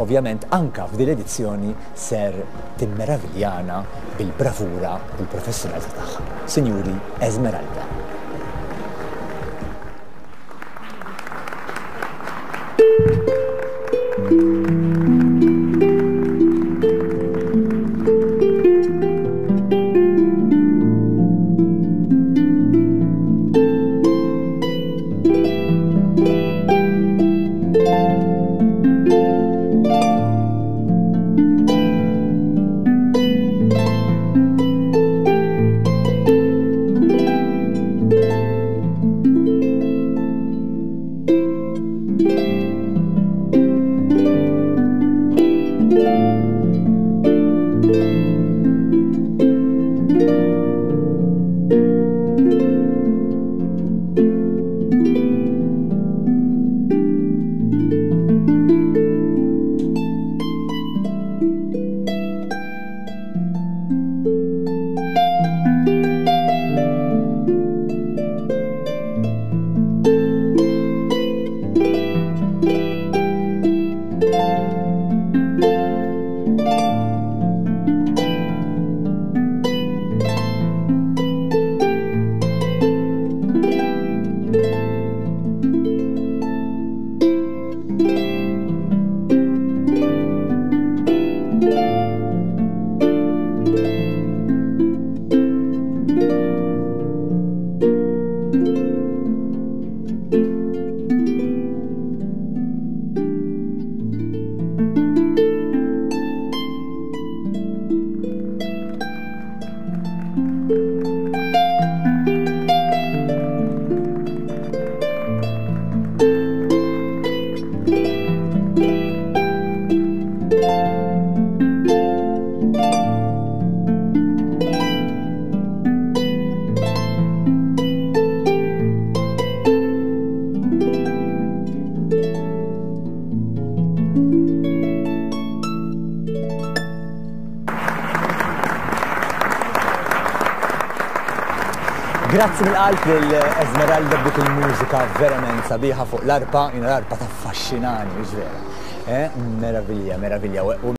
Ovvjament anka f'din edizzjoni ser timmeraviljana bil-bravura u l-professionalità tagħha. Sinjuri Esmeralda. Grazzi mill-qalb l-Esmeralda b'dik il-mużika verament sabiħa fuq l-arpa, jina l-arpa ta' fascinani, vera. Eh, meravilja.